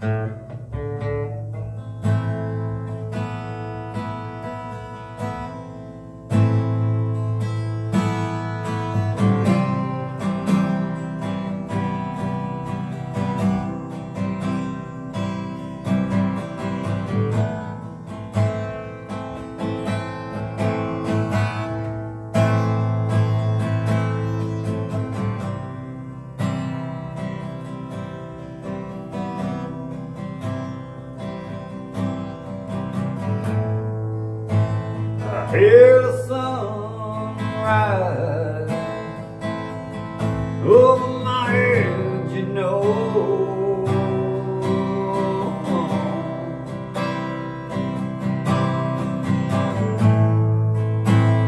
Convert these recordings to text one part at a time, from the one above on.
Mm-hmm. Hear the sunrise over my head, you know.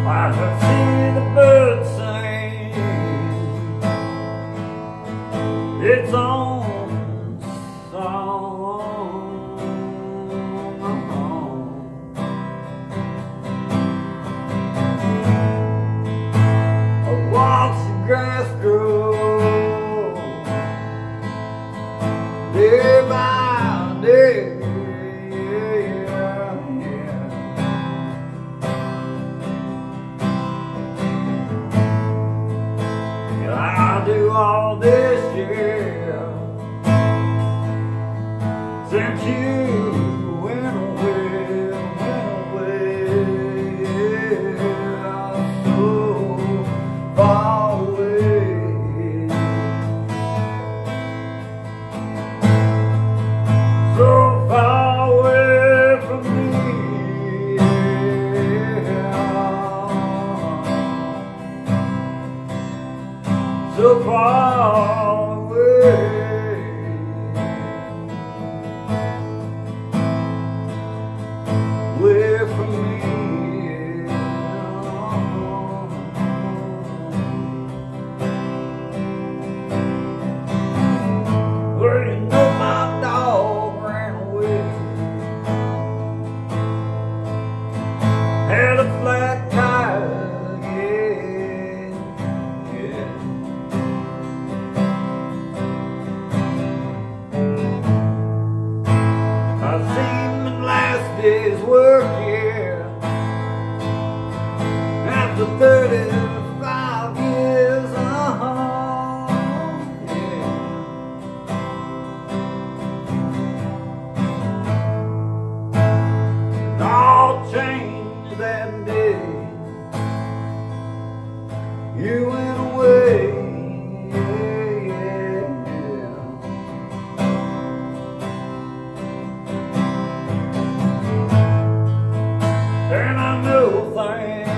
I can see the birds sing its own song. All this year. Since you so far away. Away from me. 35 years. Uh-huh, yeah. All changed that day. You went away. Yeah, yeah. And I know things